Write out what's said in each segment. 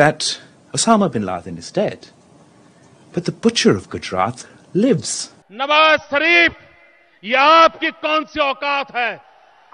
that Osama bin Laden is dead, but the butcher of Gujarat lives. Nawaz Sharif, ये आपकी कौन सी औकात है?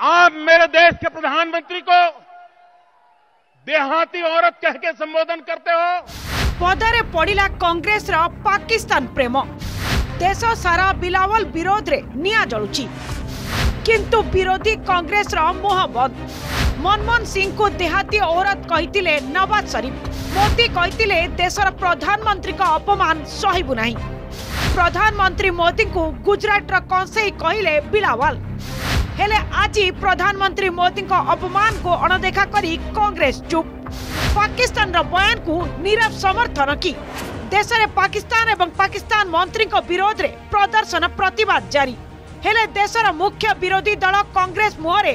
आप मेरे देश के प्रधानमंत्री को देहाती औरत कह के संबोधन करते हो? पदरे पड़ा कांग्रेस पाकिस्तान प्रेम। देश सारा बिलावल विरोध रे निया जलुची। किंतु विरोधी कांग्रेस मुहम्मद मनमोहन सिंह को देहाती औरत कहते नवाज़ शरीफ मोदी कहते देशर प्रधानमंत्री का अपमान सहबू ना प्रधानमंत्री मोदी को गुजरात कंसई कहले बिलावल हेले आज प्रधानमंत्री मोदी का अपमान को अणदेखा करी कांग्रेस चुप पाकिस्तान बयान को नीरव समर्थन की देश में पाकिस्तान एवं पाकिस्तान मंत्री विरोध में प्रदर्शन प्रतिवाद जारी हेले देशर मुख्य विरोधी दल कांग्रेस मुहरे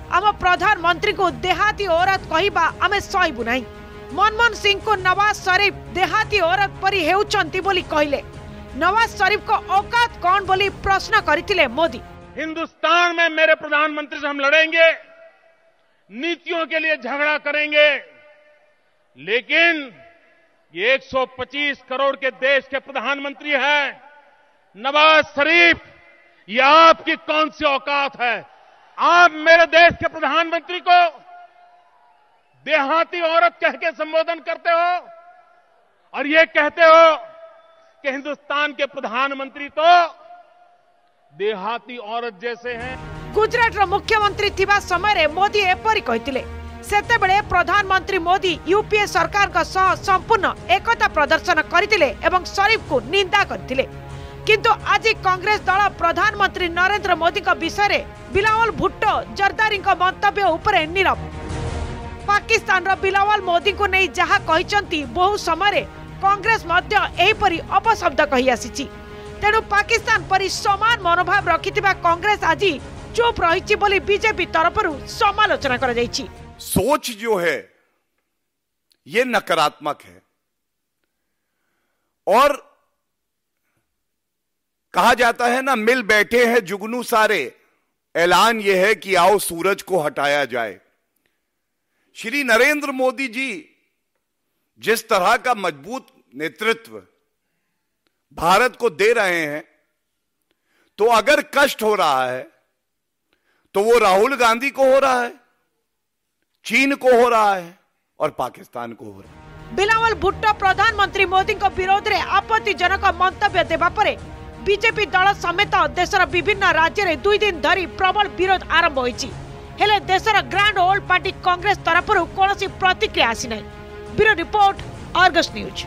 आम प्रधानमंत्री को देहाती औरत कह आम सहबू ना मनमोहन सिंह को नवाज़ शरीफ देहाती औरत परी बोली कहले नवाज़ शरीफ को औकात कौन बोली प्रश्न करते मोदी हिंदुस्तान में मेरे प्रधानमंत्री से हम लड़ेंगे नीतियों के लिए झगड़ा करेंगे लेकिन ये 125 करोड़ के देश के प्रधानमंत्री हैं नवाज़ शरीफ ये आपकी कौन सी औकात है आप मेरे देश के प्रधानमंत्री को देहाती औरत कह के संबोधन करते हो और ये कहते हो कि हिंदुस्तान के प्रधानमंत्री तो देहाती औरत जैसे हैं। गुजराटर मुख्यमंत्री थिबा समय रे मोदी एपरी कहिथिले सेतेबेले प्रधानमंत्री मोदी यूपीए सरकार का सह संपूर्ण एकता प्रदर्शन करथिले एवं शरीफ किंतु आज कांग्रेस दल प्रधानमंत्री नरेंद्र मोदी विषय बिलावल भुट्टो जरदारी उपरे नीरव पाकिस्तान बिलावल मोदी को नहीं जहा कहिसंती बहु समय कांग्रेस अपशब्द कही आसी तेणु पाकिस्तान परि समान मनोभाव रखिथिबा कांग्रेस आज चुप रही बीजेपी तरफରୁ समालोचना कर सोच जो है, ये नकारात्मक है। और कहा जाता है ना, मिल बैठे हैं जुगनू सारे। ऐलान यह है कि आओ सूरज को हटाया जाए। श्री नरेंद्र मोदी जी, जिस तरह का मज़बूत नेतृत्व भारत को दे रहे हैं तो अगर कष्ट हो रहा है तो वो राहुल गांधी को हो रहा है, चीन को हो रहा है और पाकिस्तान को हो रहा है। बिलावल भुट्टो प्रधानमंत्री मोदी को विरोध में आपत्तिजनक मंतव्य देवा परे। বিজেপি দল সমেত দেশের বিভিন্ন রাজ্যের দুই দিন ধর প্রবল বিরোধ আরম্ভ হয়েছে। হলে দেশের গ্রান্ড ওল্ড পার্টি কংগ্রেস তরফর কৌশি প্রতিক্রিয়া আসি না ব্যুরো রিপোর্ট, অর্গস নিউজ।